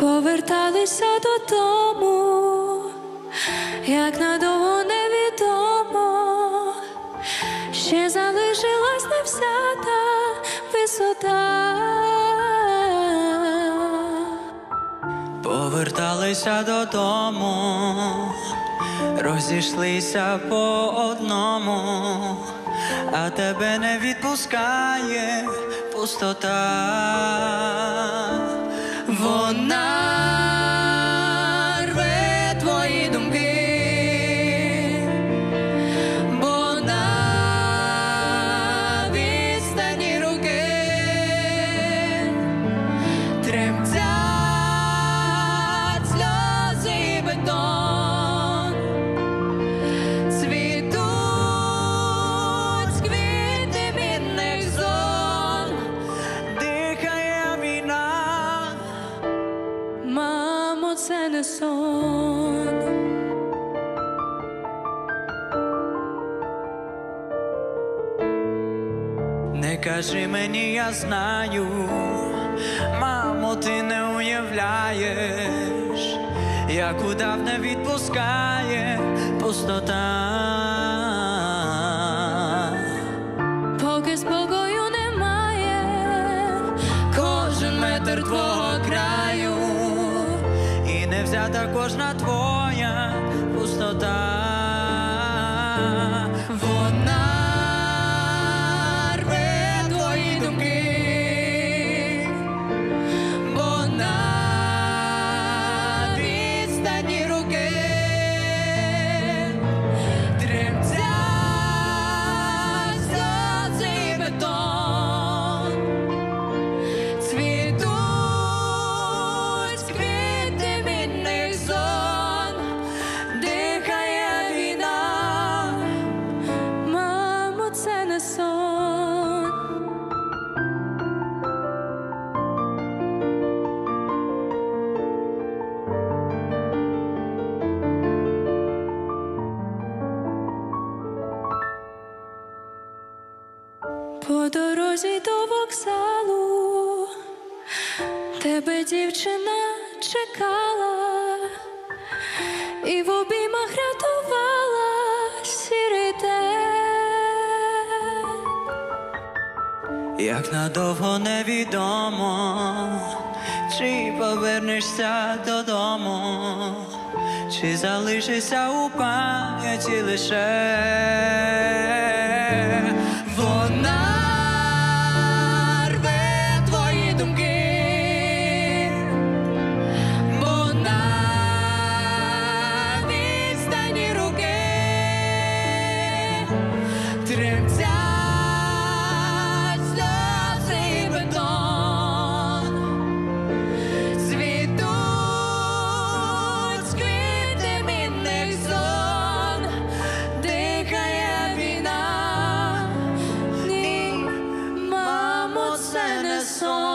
поверталися додому, як надовго невідомо, ще залишилась не вся та висота. Поверталися додому, розійшлися по одному, а тебе не відпускає пустота. な Це не сон. Не кажи мені, я знаю, мамо, ти не уявляєш, як удав не відпускає пустота. Поки спокою немає, Кожен метр твого і та кожна твоя По дорозі до вокзалу тебе дівчина чекала і в обіймах рятувала сірий день. Як надовго невідомо, чи повернешся додому, чи залишишся у пам'яті лише. song.